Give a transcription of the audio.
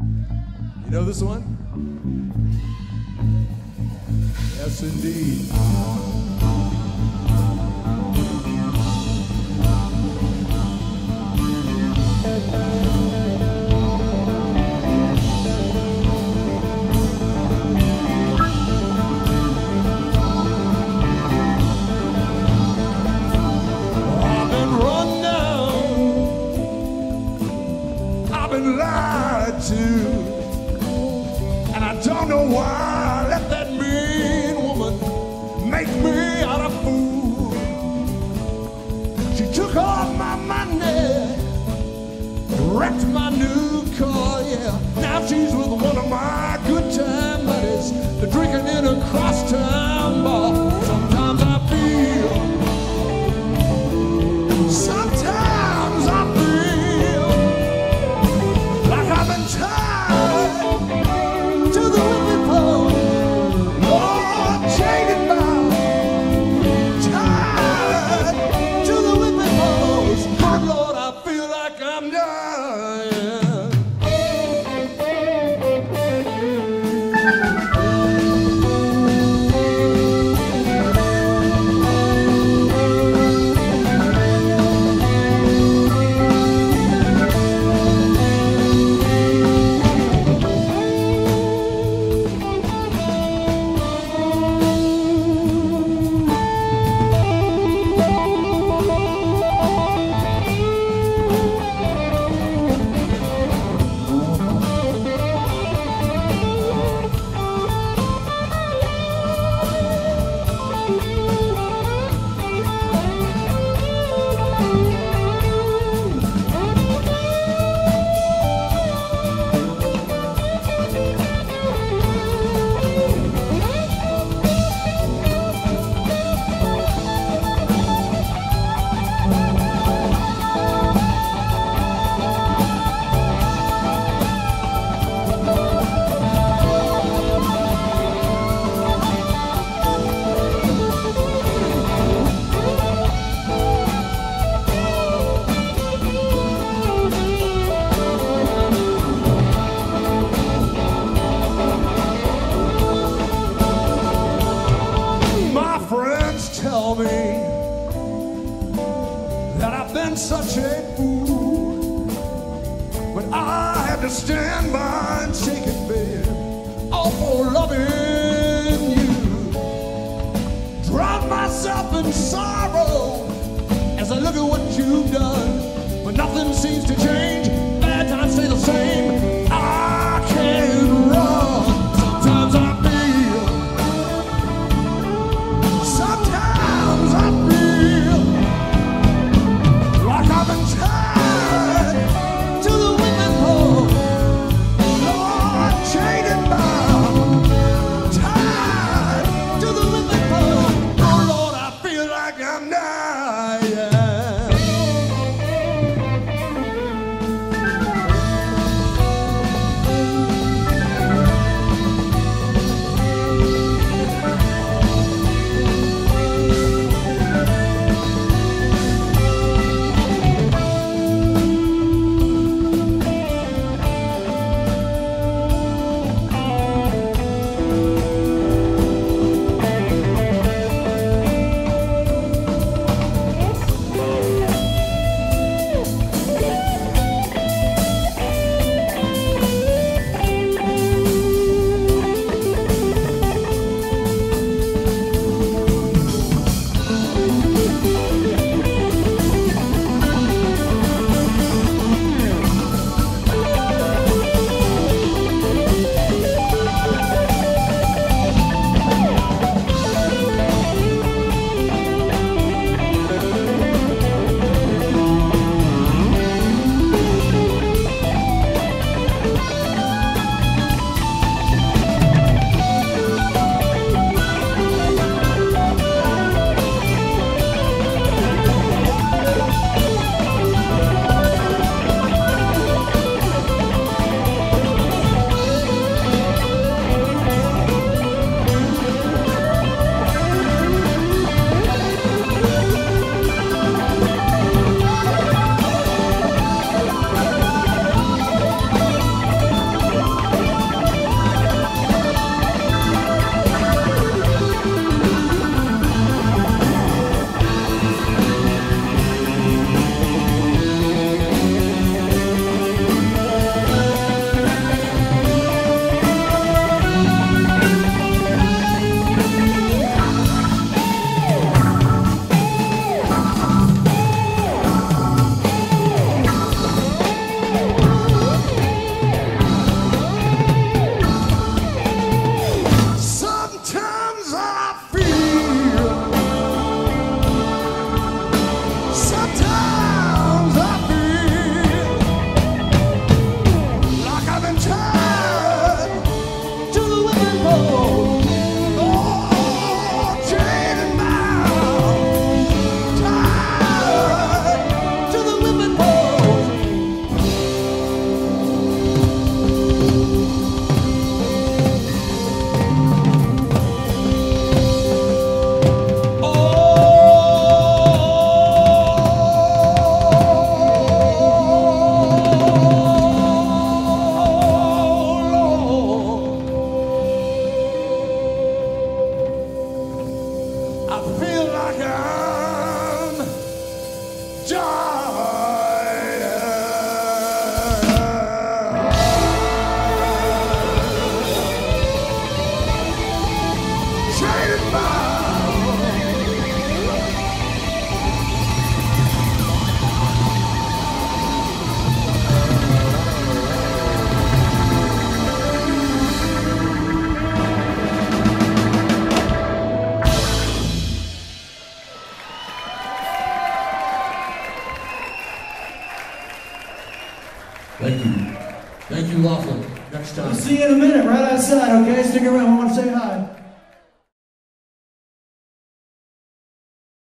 You know this one? Yes, indeed. Know why I let that mean woman make me out of fool. She took all my money, wrecked my new car, yeah. Now she's with one of my good time been such a fool, but I had to stand by and shake it, babe, all for loving you. Drown myself in sorrow as I look at what you've done, but nothing seems to change. oh. Thank you. Thank you, Laughlin. Next time. We'll see you in a minute, right outside, okay? Stick around. I want to say hi.